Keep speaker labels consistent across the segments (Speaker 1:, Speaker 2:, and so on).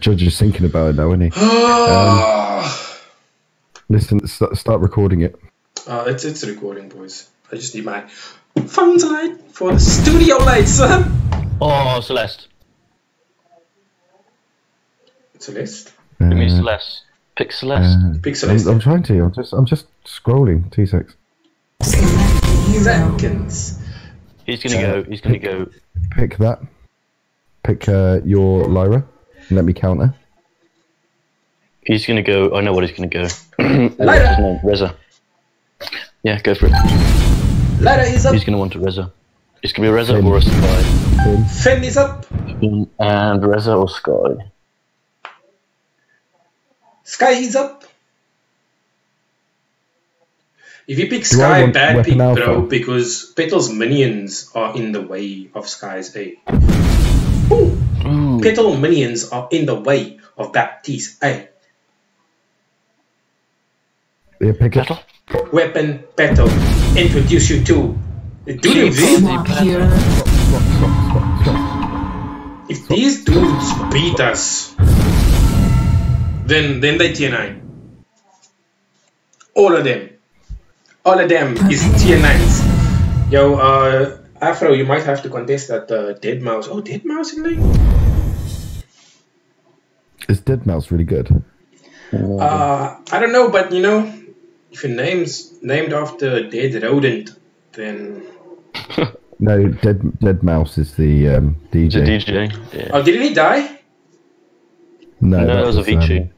Speaker 1: judge is thinking about it now, isn't he? um, listen, st- start recording it.
Speaker 2: Uh, it's it's recording, boys. I just need my phone's light for the studio lights, son.
Speaker 3: Oh, Celeste.
Speaker 2: Celeste.
Speaker 3: Give me
Speaker 1: Uh,
Speaker 3: Celeste. Pick Celeste.
Speaker 1: uh,
Speaker 2: Pick
Speaker 1: I'm,
Speaker 2: Celeste.
Speaker 1: I'm trying to. I'm just. I'm just scrolling. Two secs.
Speaker 2: Seconds.
Speaker 3: he's gonna go. He's gonna go.
Speaker 1: Pick that. Pick uh, your Lyra. And let me counter.
Speaker 3: He's gonna go. I know what he's gonna go.
Speaker 2: Lyra.
Speaker 3: What's his name? Reza. Yeah, go for it.
Speaker 2: Ladder is up.
Speaker 3: He's gonna want a Reza. It's gonna be a Reza
Speaker 1: Phinn.
Speaker 3: or a Skye.
Speaker 1: Phinn.
Speaker 2: Phinn is up.
Speaker 3: And Reza or Skye.
Speaker 2: Skye is up. If you pick
Speaker 1: I Skye,
Speaker 2: bad pick,
Speaker 1: Alpha?
Speaker 2: bro, because Petal's minions are in the way of Skye's A. Ooh.
Speaker 3: Ooh.
Speaker 2: Petal minions are in the way of Baptiste A.
Speaker 1: Yeah, pick it.
Speaker 3: Battle.
Speaker 2: Weapon Petal. Introduce you to the dude
Speaker 3: Jeez.
Speaker 4: Swap here.
Speaker 2: If these dudes beat us, then then they tier nine. All of them. All of them is tier nines. Yo, uh, Afro, you might have to contest that uh, dead mouse. Oh, dead mouse in lane.
Speaker 1: Is Dead Mouse really good?
Speaker 2: Uh, I don't know, but you know, if your name's named after a dead rodent, then
Speaker 1: No, Dead Dead Mouse is the um, DJ.
Speaker 3: The DJ. Yeah.
Speaker 2: oh, didn't he die?
Speaker 1: No,
Speaker 3: no,
Speaker 1: that
Speaker 3: that was Avicii.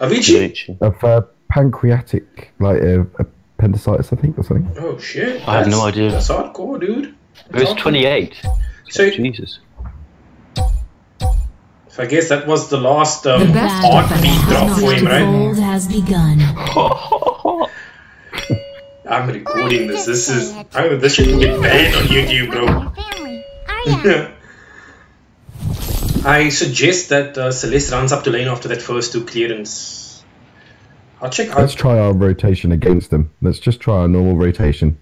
Speaker 1: um,
Speaker 2: Avicii?
Speaker 3: Avicii.
Speaker 1: of uh, pancreatic, like uh, appendicitis, I think, or something.
Speaker 2: Oh shit!
Speaker 3: I have no idea.
Speaker 2: That's hardcore, dude.
Speaker 3: It was 28.
Speaker 2: So
Speaker 3: Jesus.
Speaker 2: I guess that was the last um,
Speaker 4: The best
Speaker 2: heartbeat
Speaker 4: defense
Speaker 2: drop
Speaker 4: has
Speaker 2: for him,
Speaker 4: not
Speaker 2: right?
Speaker 4: fold has begun.
Speaker 2: I'm recording this. This is I, this should get banned on YouTube, bro.
Speaker 5: Family. I
Speaker 2: suggest that uh, Celeste runs up to lane after that first two clearance. I'll check
Speaker 1: Let's try our rotation against them. Let's just try our normal rotation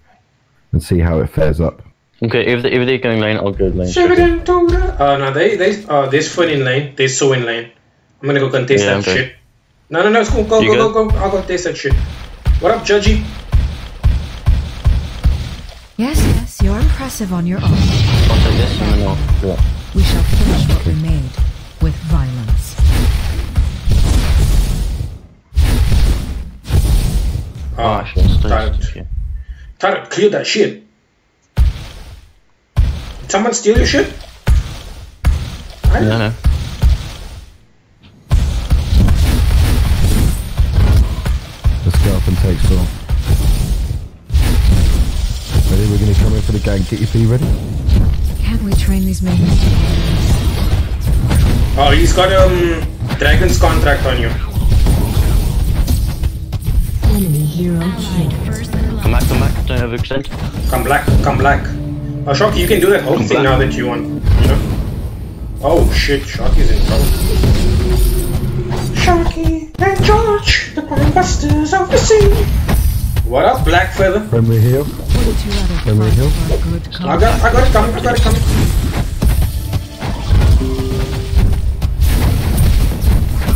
Speaker 1: and see how it fares up.
Speaker 3: Okay, if, they, if they're going lane, I'll go lane.
Speaker 2: Sheridan Toga. Uh, no, they they uh, there's Phinn in lane. There's So in lane. I'm gonna go contest
Speaker 3: Yeah,
Speaker 2: that
Speaker 3: okay.
Speaker 2: shit. No, no, no, it's cool. Go,
Speaker 3: You
Speaker 2: go, go, go. I'll go test that shit. What up, Judgy?
Speaker 6: Yes, yes, you're impressive on your own.
Speaker 3: I'll take this and then I'll do it.
Speaker 6: We shall finish what we made with violence.
Speaker 2: Oh,
Speaker 3: Oh, actually, I'll stay.
Speaker 2: got it.
Speaker 3: Okay.
Speaker 2: Tarek, clear that shit. Did someone steal your shit? I
Speaker 3: No, no.
Speaker 1: Let's go up and take some. Ready? We're going to come in for the gang. Get your feet ready.
Speaker 6: Can't we train these men?
Speaker 2: Oh, he's got um Dragon's contract on you.
Speaker 4: Enemy hero.
Speaker 3: Come back, come back. Don't overextend.
Speaker 2: Come black, come black. Oh, Shocky, you can do that whole thing now that you want. You know? Oh shit, Shocky's in trouble. Shocky and George, the crime busters of the sea. What up, Black Feather?
Speaker 1: Friendly heal.
Speaker 6: Would you rather
Speaker 1: Can we heal?
Speaker 6: for a good
Speaker 2: I got, I got it coming, I got it coming.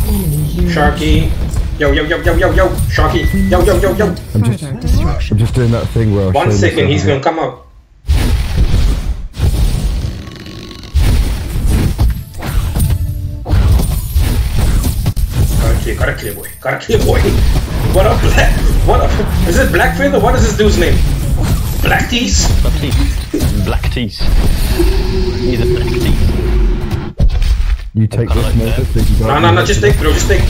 Speaker 4: Enemy hero
Speaker 2: Sharky. Yo, yo, yo, yo, yo, yo. Sharky. Yo, yo, yo, yo.
Speaker 1: I'm just, I'm just doing that thing where I
Speaker 2: One
Speaker 1: show
Speaker 2: second,
Speaker 1: myself
Speaker 2: he's gonna come out. Clear, gotta clear, boy. Gotta clear, boy. What up, Black? What up? Is it Black Feather? What is this dude's name? Black Tees?
Speaker 3: Black teeth. Black teeth. He's a black teeth.
Speaker 1: You take
Speaker 3: I
Speaker 1: this
Speaker 3: like
Speaker 1: Moses.
Speaker 3: that.
Speaker 1: think you got
Speaker 2: No, no, no, just take, bro, just take.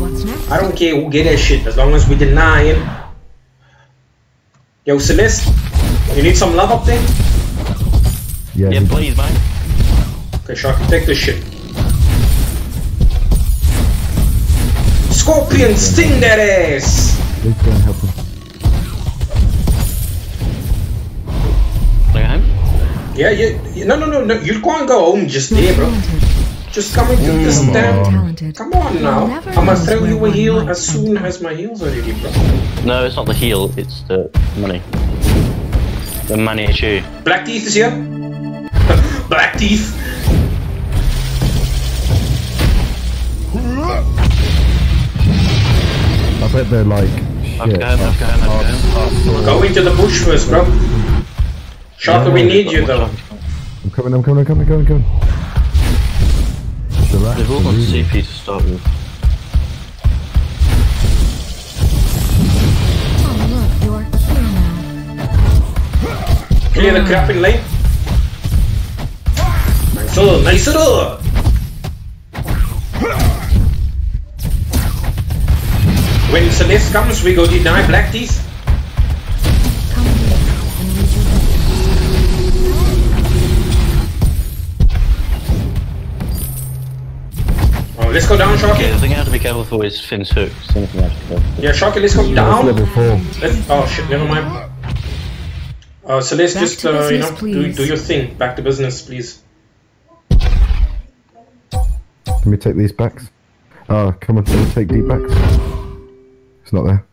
Speaker 6: What's next?
Speaker 2: I don't care who get that shit as long as we deny it. Yo, Celeste, you need some love up there?
Speaker 1: Yeah,
Speaker 3: Yeah, please, man.
Speaker 2: Okay, Sharky, take this shit. Scorpion, sting that ass!
Speaker 1: Please go and help him.
Speaker 3: Can I go home?
Speaker 2: Yeah, you, you no, no, no, no, you can't go home just there, bro.
Speaker 6: Talented.
Speaker 2: Just come into this
Speaker 1: Come
Speaker 2: damn.
Speaker 1: on.
Speaker 6: Talented.
Speaker 2: Come on now. I'm gonna throw you a
Speaker 6: one
Speaker 2: heal as soon as my heal's are ready, bro.
Speaker 3: No, it's not the heal, it's the money. The money issue.
Speaker 2: Black Teeth is here. Black Teeth.
Speaker 1: They're like shit.
Speaker 3: I'm going, I'm going, I'm going.
Speaker 2: Go into the bush first, bro. Shaka, we need you though.
Speaker 1: I'm coming, I'm coming, I'm coming, I'm coming, I'm coming. Chillax,
Speaker 3: They've all got. CP to start with.
Speaker 6: Oh, look, you're here now.
Speaker 2: Clear the crap in lane. Nice, nice. When Celeste comes, we go deny Black Teeth.
Speaker 6: Come here and read your book.
Speaker 2: Oh, let's go down,
Speaker 3: Okay,
Speaker 2: Sharky.
Speaker 3: the thing you have to be careful for is Phinn's hook. It's the only thing you have to be careful for.
Speaker 2: Yeah, Sharky, let's go down.
Speaker 1: level 4.
Speaker 2: Let's, oh shit, never mind. Uh, Celeste,
Speaker 6: Back
Speaker 2: just
Speaker 6: to
Speaker 2: uh, you know,
Speaker 6: business,
Speaker 2: do, do your thing. Back to business, please.
Speaker 1: Let me take these backs. Oh, come on, let me take deep backs. It's not there.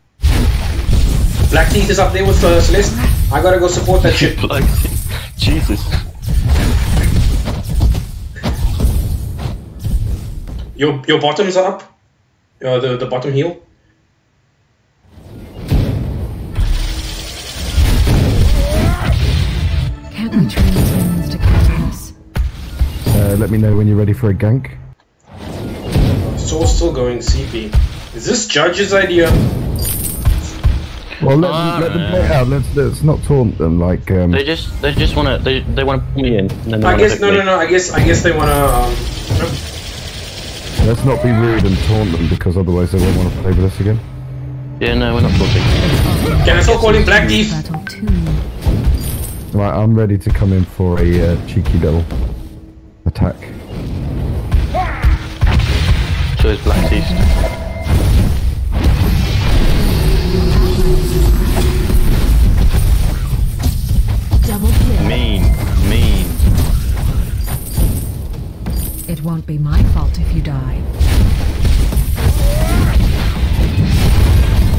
Speaker 2: Black Teeth is up there with uh, Celeste. I gotta go support that shit.
Speaker 3: Like, Jesus.
Speaker 2: Your your bottoms are up. Uh, the the bottom heel.
Speaker 6: Can't we train these minions to carry us?
Speaker 1: Uh, let me know when you're ready for a gank.
Speaker 2: So still going CP. Is this Judge's idea?
Speaker 1: Well, let, them, let them play it out. Let's, let's not taunt them like. Um,
Speaker 3: They just, they just wanna, they, they wanna pull me in, and then
Speaker 2: I guess no
Speaker 3: me.
Speaker 2: no no. I guess I guess they wanna. Um,
Speaker 1: let's not be rude and taunt them because otherwise they won't want to play with us again.
Speaker 3: Yeah, no, we're not talking.
Speaker 2: can I still calling him Black Teeth?
Speaker 6: Battle two.
Speaker 1: Right, I'm ready to come in for a uh, cheeky little attack.
Speaker 3: So is Black Teeth.
Speaker 4: Double kill.
Speaker 3: Mean, mean.
Speaker 6: It won't be my fault if you die.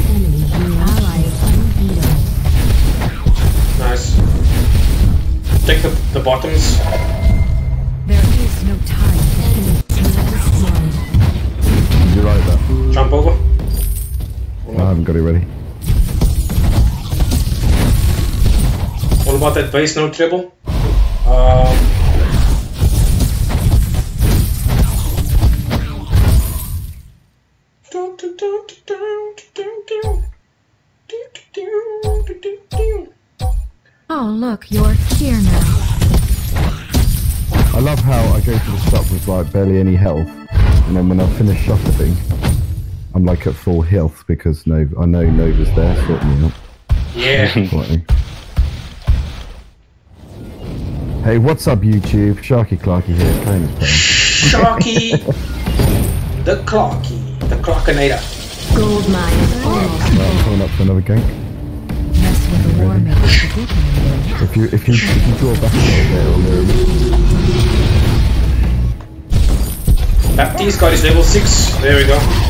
Speaker 4: Enemy hero ally unbeatable.
Speaker 2: Nice. Take the the bottoms.
Speaker 6: There is no time.
Speaker 4: Enemy turret destroyed.
Speaker 1: Did you like that?
Speaker 2: Jump over.
Speaker 1: I haven't got it ready.
Speaker 2: What about that bass note treble? Um,
Speaker 6: Oh, look, you're here now.
Speaker 1: I love how I go to the stop with like barely any health, and then when I finish shuffling, I'm like at full health because Nova, I know Nova's there sorting me out.
Speaker 2: Yeah.
Speaker 1: Hey, what's up, YouTube? Sharky Clarky here, playing this playing.
Speaker 2: Sharky. the Clarky, The Clockinator.
Speaker 4: Gold mine is almost
Speaker 1: Right, I'm coming up for another gank.
Speaker 6: Mess with the war makers the good man did.
Speaker 1: If you if you if you draw back a little bit, it'll mirror me.
Speaker 2: Baptiste got his level 6. There we go.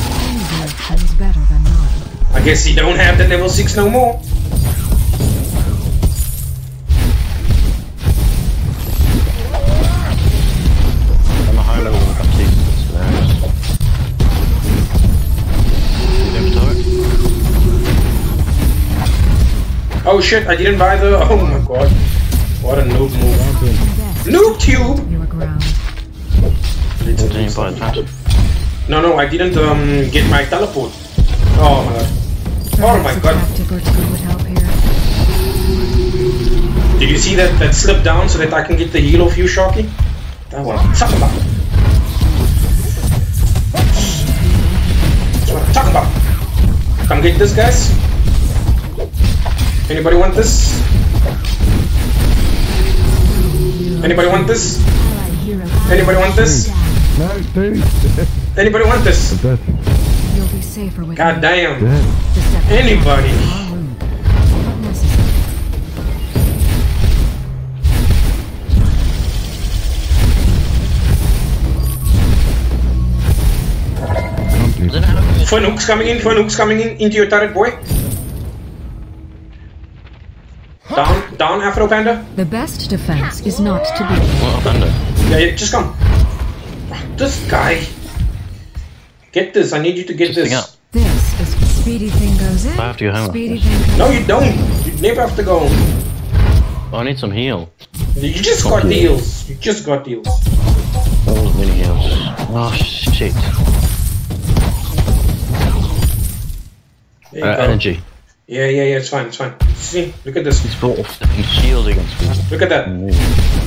Speaker 2: I guess he don't have the level 6 no more.
Speaker 3: I'm high level with Black Teeth. It's hilarious. You going for turret?
Speaker 2: Oh shit, I didn't buy the. Oh my god. What a noob move. Noob
Speaker 6: ground.
Speaker 3: Didn't buy.
Speaker 2: No, no, I didn't um, get my teleport. Oh my god. Oh my
Speaker 6: Perhaps a
Speaker 2: god.
Speaker 6: tactic or two would help here.
Speaker 2: Did you see that, that slip down so that I can get the heal of you, Sharky? That one. Talk about. That's what I'm talking about. Come get this, guys. Anybody want this? Anybody want this? Anybody want this?
Speaker 1: No, dude.
Speaker 2: Anybody want this?
Speaker 1: Dead.
Speaker 6: You'll be safer with
Speaker 2: God damn.
Speaker 1: Dead.
Speaker 6: Deceptive
Speaker 2: Anybody.
Speaker 6: are rude. Not necessary.
Speaker 1: Can't believe
Speaker 3: Then
Speaker 1: it.
Speaker 3: how can
Speaker 2: Fanook's coming in, Fanook's coming in into your turret, boy. Down, down, Afro Panda.
Speaker 6: The best defense is not to be.
Speaker 3: What a panda.
Speaker 2: Yeah, yeah, just come. This guy. Get this, I need you to get
Speaker 3: Just
Speaker 2: this.
Speaker 3: hang up.
Speaker 6: This is Speedy thing goes in.
Speaker 3: I have to go home.
Speaker 6: Speedy thing
Speaker 2: No, you don't. You never have to go.
Speaker 3: Oh, I need some heal.
Speaker 2: You just got deals. You just got deals.
Speaker 3: Oh, mini heals. Oh, shit. Uh, energy.
Speaker 2: Yeah, yeah, yeah. It's fine. It's fine. See, look at this.
Speaker 3: He's brought a fucking shield against me.
Speaker 2: Look at that. Shine.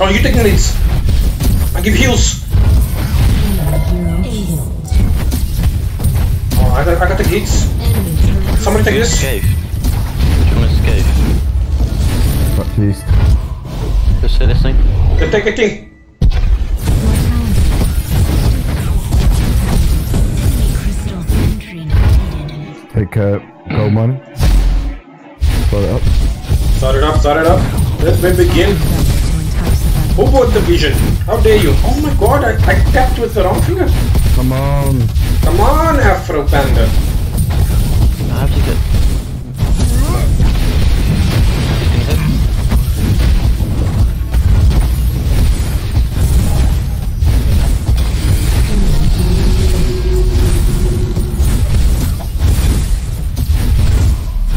Speaker 6: Oh, you
Speaker 2: taking these? I give heals. Oh, I got, I got the hits. Somebody take this.
Speaker 3: Escape. Do to escape?
Speaker 1: Back east.
Speaker 3: Just hit this thing.
Speaker 2: Go take a thing.
Speaker 4: crystal entry needed.
Speaker 1: Take uh, gold mine. Start it up.
Speaker 2: Start it up. Start it up. Let me begin.
Speaker 6: To the.
Speaker 2: Who bought the vision? How dare you? Oh my god, I, I tapped with the wrong finger.
Speaker 1: Come on.
Speaker 2: Come on, Afro Panda.
Speaker 3: I have to get.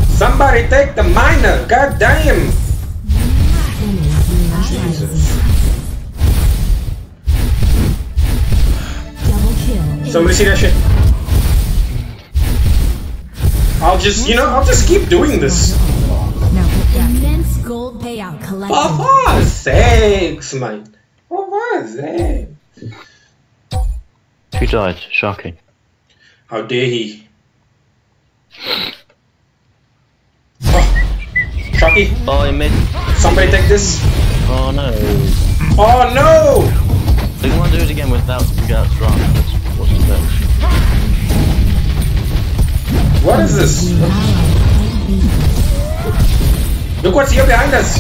Speaker 3: He's.
Speaker 2: Somebody take the miner. God damn. Somebody see that shit? I'll just, you know, I'll just keep doing this.
Speaker 6: Now get back.
Speaker 4: Immense gold payout collected.
Speaker 2: For fuck's sakes, man. For fuck's sake.
Speaker 3: Who died? Shocking.
Speaker 2: How dare he? Oh. Shocky,
Speaker 3: Oh, he made.
Speaker 2: somebody take this.
Speaker 3: Oh no.
Speaker 2: Oh no!
Speaker 3: They want to do it again without without strong. That's
Speaker 2: What is this? Look what's here behind us.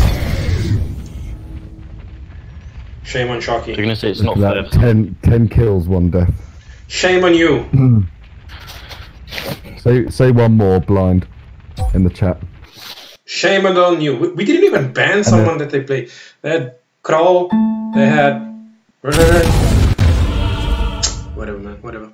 Speaker 2: Shame on Shocky.
Speaker 3: You're gonna say it's not fair.
Speaker 1: That 10, 10 kills, one death.
Speaker 2: Shame on you.
Speaker 1: Say say one more blind in the chat.
Speaker 2: Shame on you. We, we didn't even ban someone that they play. They had Crawl. They had. Whatever, man. Whatever.